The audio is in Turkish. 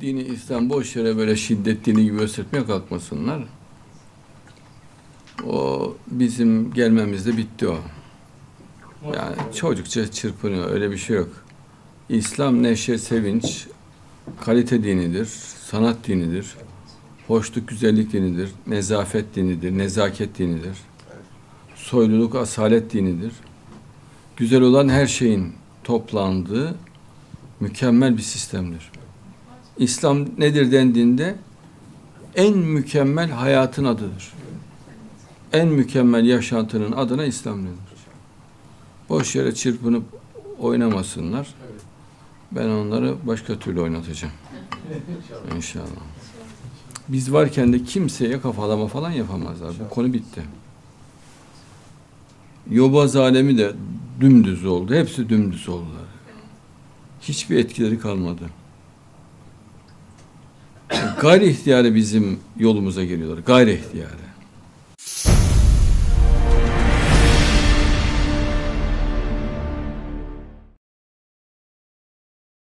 dini İslam boş yere böyle şiddet dini gibi göstermeye kalkmasınlar. O bizim gelmemizde bitti o. Yani çocukça çırpınıyor öyle bir şey yok. İslam neşe, sevinç, kalite dinidir, sanat dinidir, hoşluk, güzellik dinidir, nezafet dinidir, nezaket dinidir, soyluluk, asalet dinidir. Güzel olan her şeyin toplandığı mükemmel bir sistemdir. İslam nedir dendiğinde en mükemmel hayatın adıdır. En mükemmel yaşantının adına İslam denir. Boş yere çırpınıp oynamasınlar. Ben onları başka türlü oynatacağım. İnşallah. Biz varken de kimseye kafalama falan yapamazlar. Bu konu bitti. Yobaz alemi de dümdüz oldu. Hepsi dümdüz oldular. Hiçbir etkileri kalmadı. Gayri ihtiyarı bizim yolumuza geliyorlar. Gayri ihtiyarı.